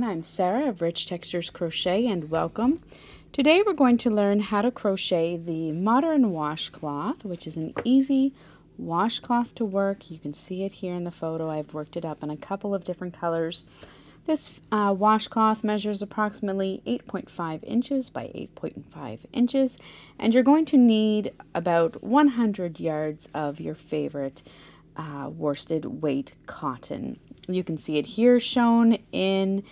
everyone, I'm Sarah of Rich Textures Crochet and welcome. Today we're going to learn how to crochet the modern washcloth, which is an easy washcloth to work. You can see it here in the photo. I've worked it up in a couple of different colors. This uh, washcloth measures approximately 8.5 inches by 8.5 inches and you're going to need about 100 yards of your favorite uh, worsted weight cotton. You can see it here shown in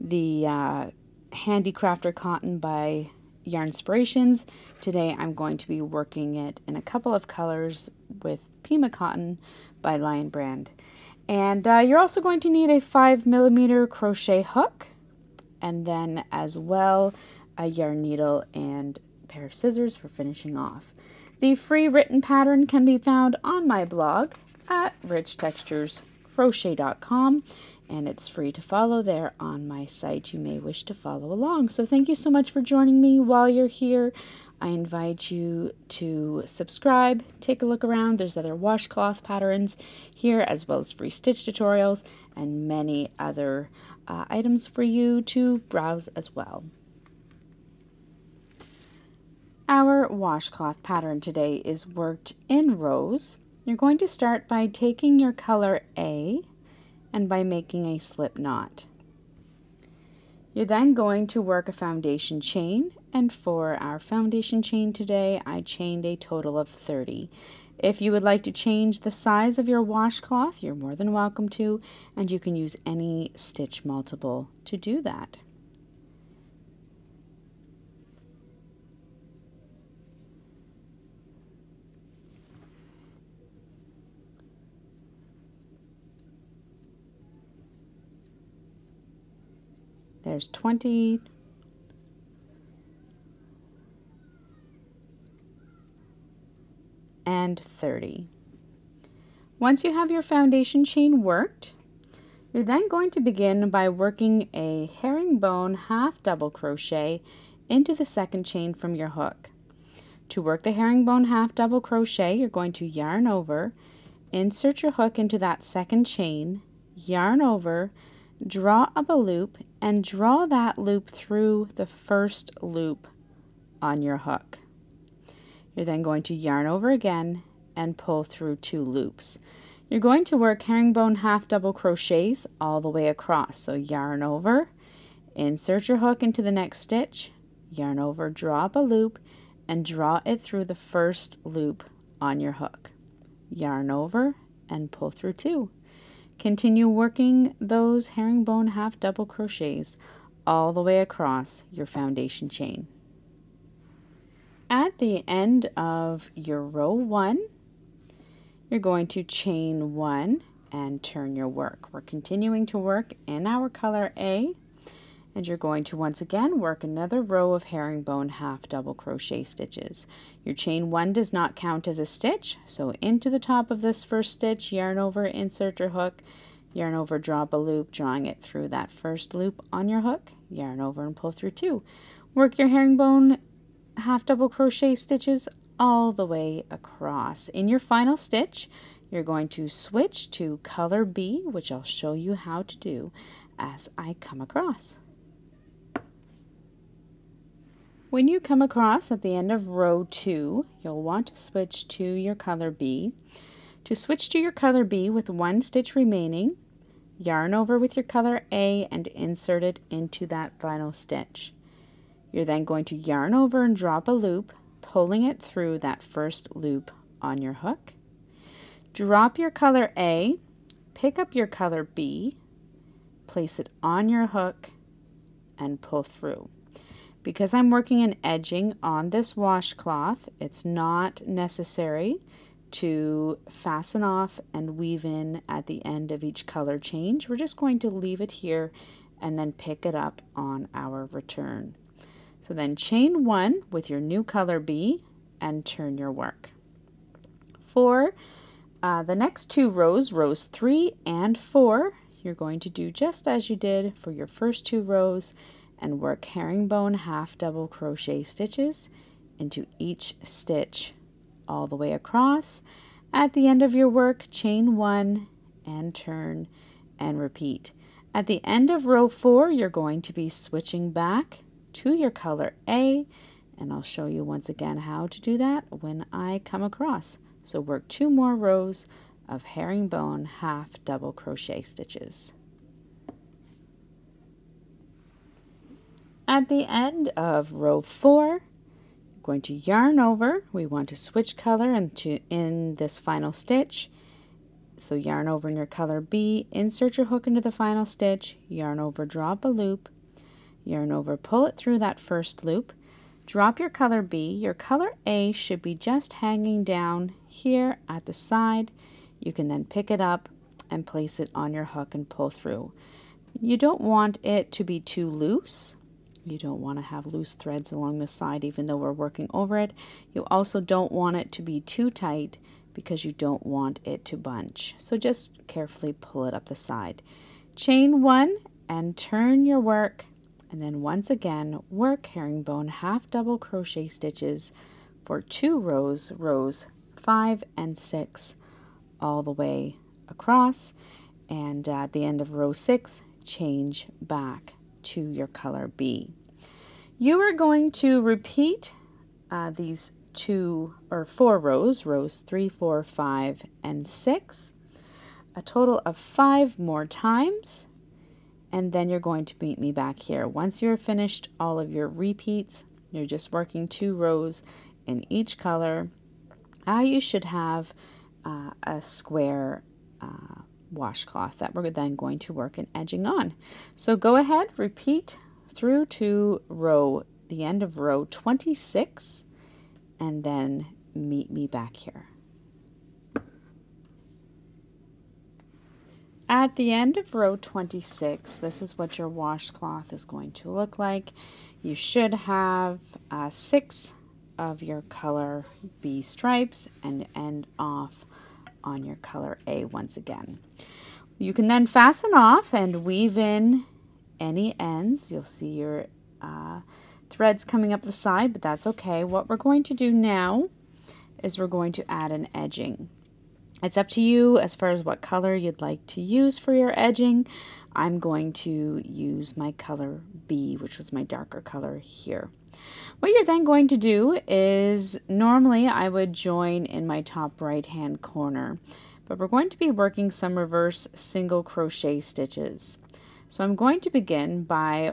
the uh, Handicrafter Cotton by Yarnspirations. Today I'm going to be working it in a couple of colors with Pima Cotton by Lion Brand. And uh, you're also going to need a 5 millimeter crochet hook and then as well a yarn needle and pair of scissors for finishing off. The free written pattern can be found on my blog at richtexturescrochet.com and it's free to follow there on my site. You may wish to follow along. So thank you so much for joining me while you're here. I invite you to subscribe, take a look around. There's other washcloth patterns here, as well as free stitch tutorials and many other uh, items for you to browse as well. Our washcloth pattern today is worked in rows. You're going to start by taking your color A and by making a slip knot. You're then going to work a foundation chain and for our foundation chain today I chained a total of 30. If you would like to change the size of your washcloth you're more than welcome to and you can use any stitch multiple to do that. There's 20. And 30. Once you have your foundation chain worked, you're then going to begin by working a herringbone half double crochet into the second chain from your hook. To work the herringbone half double crochet, you're going to yarn over, insert your hook into that second chain, yarn over, draw up a loop and draw that loop through the first loop on your hook. You're then going to yarn over again and pull through two loops. You're going to work herringbone half double crochets all the way across. So yarn over, insert your hook into the next stitch, yarn over, draw up a loop, and draw it through the first loop on your hook. Yarn over and pull through two. Continue working those herringbone half double crochets all the way across your foundation chain. At the end of your row one, you're going to chain one and turn your work. We're continuing to work in our color A and you're going to once again work another row of herringbone half double crochet stitches. Your chain one does not count as a stitch, so into the top of this first stitch, yarn over, insert your hook, yarn over, drop a loop, drawing it through that first loop on your hook, yarn over and pull through two. Work your herringbone half double crochet stitches all the way across. In your final stitch, you're going to switch to color B, which I'll show you how to do as I come across. When you come across at the end of row 2, you'll want to switch to your color B. To switch to your color B with one stitch remaining, yarn over with your color A and insert it into that final stitch. You're then going to yarn over and drop a loop, pulling it through that first loop on your hook. Drop your color A, pick up your color B, place it on your hook, and pull through. Because I'm working an edging on this washcloth, it's not necessary to fasten off and weave in at the end of each color change. We're just going to leave it here and then pick it up on our return. So then chain one with your new color B and turn your work. For uh, the next two rows, rows three and four, you're going to do just as you did for your first two rows and work herringbone half double crochet stitches into each stitch all the way across. At the end of your work, chain one and turn and repeat. At the end of row four, you're going to be switching back to your color A, and I'll show you once again how to do that when I come across. So work two more rows of herringbone half double crochet stitches. At the end of row four, going to yarn over. We want to switch color into in this final stitch. So yarn over in your color B, insert your hook into the final stitch, yarn over, drop a loop, yarn over, pull it through that first loop, drop your color B. Your color A should be just hanging down here at the side. You can then pick it up and place it on your hook and pull through. You don't want it to be too loose you don't want to have loose threads along the side even though we're working over it. You also don't want it to be too tight because you don't want it to bunch. So just carefully pull it up the side. Chain one and turn your work and then once again work herringbone half double crochet stitches for two rows, rows five and six all the way across and at the end of row six change back to your color B. You are going to repeat uh, these two or four rows, rows three, four, five, and six, a total of five more times, and then you're going to meet me back here. Once you're finished all of your repeats, you're just working two rows in each color. Uh, you should have uh, a square uh, washcloth that we're then going to work in edging on. So go ahead, repeat through to row, the end of row 26, and then meet me back here. At the end of row 26, this is what your washcloth is going to look like. You should have uh, six of your color B stripes and end off on your color A once again. You can then fasten off and weave in any ends. You'll see your uh, threads coming up the side, but that's okay. What we're going to do now is we're going to add an edging. It's up to you as far as what color you'd like to use for your edging. I'm going to use my color B, which was my darker color here. What you're then going to do is, normally I would join in my top right hand corner, but we're going to be working some reverse single crochet stitches. So I'm going to begin by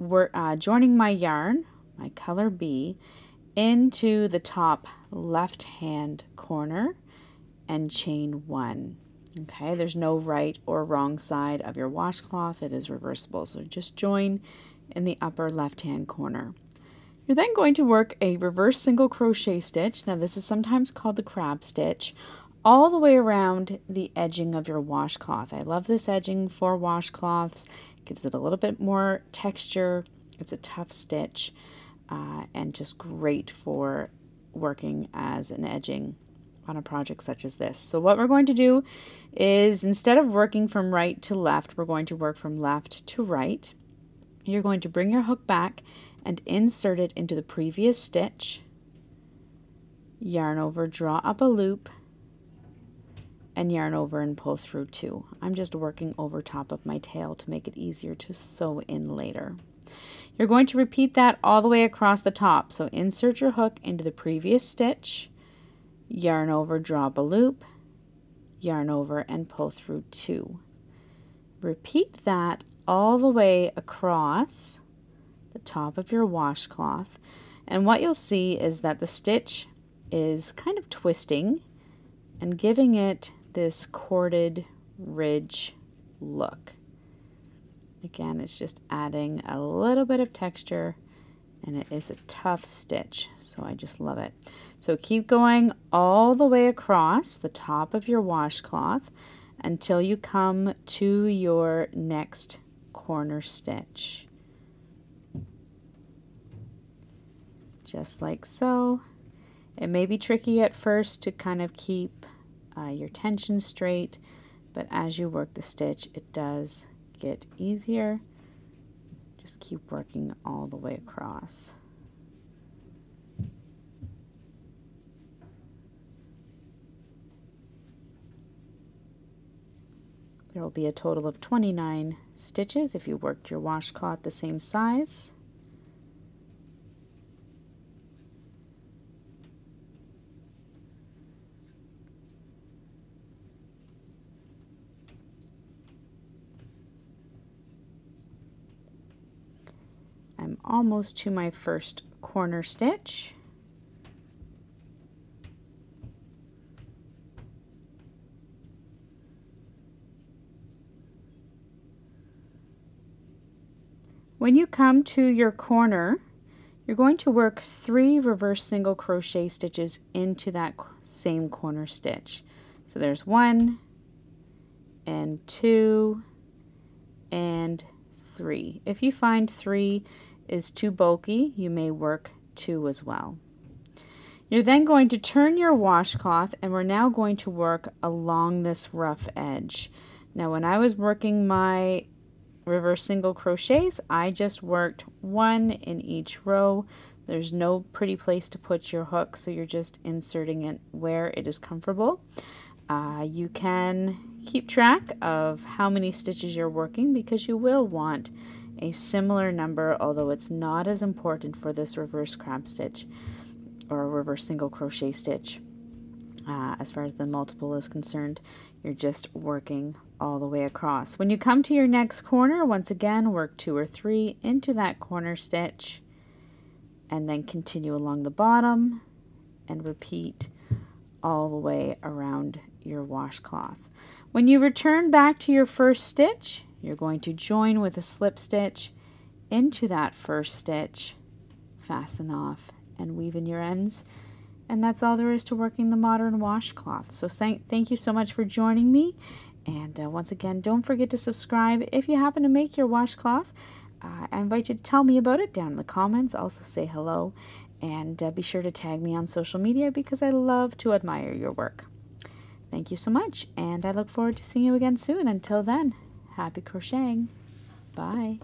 uh, joining my yarn, my color B, into the top left hand corner and chain one. Okay, there's no right or wrong side of your washcloth. It is reversible. So just join in the upper left hand corner. You're then going to work a reverse single crochet stitch. Now this is sometimes called the crab stitch all the way around the edging of your washcloth. I love this edging for washcloths. It gives it a little bit more texture. It's a tough stitch uh, and just great for working as an edging on a project such as this. So what we're going to do is instead of working from right to left, we're going to work from left to right. You're going to bring your hook back and insert it into the previous stitch. Yarn over, draw up a loop, and yarn over and pull through two. I'm just working over top of my tail to make it easier to sew in later. You're going to repeat that all the way across the top. So insert your hook into the previous stitch, yarn over, draw a loop, yarn over and pull through two. Repeat that all the way across the top of your washcloth. And what you'll see is that the stitch is kind of twisting and giving it this corded ridge look. Again, it's just adding a little bit of texture and it is a tough stitch, so I just love it. So keep going all the way across the top of your washcloth until you come to your next corner stitch. Just like so. It may be tricky at first to kind of keep uh, your tension straight, but as you work the stitch, it does get easier. Just keep working all the way across. There will be a total of 29 stitches if you worked your washcloth the same size. I'm almost to my first corner stitch. When you come to your corner, you're going to work three reverse single crochet stitches into that same corner stitch. So there's one and two and three. If you find three is too bulky, you may work two as well. You're then going to turn your washcloth and we're now going to work along this rough edge. Now when I was working my reverse single crochets I just worked one in each row there's no pretty place to put your hook so you're just inserting it where it is comfortable uh, you can keep track of how many stitches you're working because you will want a similar number although it's not as important for this reverse crab stitch or a reverse single crochet stitch uh, as far as the multiple is concerned you're just working all the way across. When you come to your next corner, once again, work two or three into that corner stitch and then continue along the bottom and repeat all the way around your washcloth. When you return back to your first stitch, you're going to join with a slip stitch into that first stitch, fasten off and weave in your ends and that's all there is to working the modern washcloth. So thank, thank you so much for joining me. And uh, once again, don't forget to subscribe. If you happen to make your washcloth, uh, I invite you to tell me about it down in the comments. Also say hello. And uh, be sure to tag me on social media because I love to admire your work. Thank you so much. And I look forward to seeing you again soon. Until then, happy crocheting. Bye.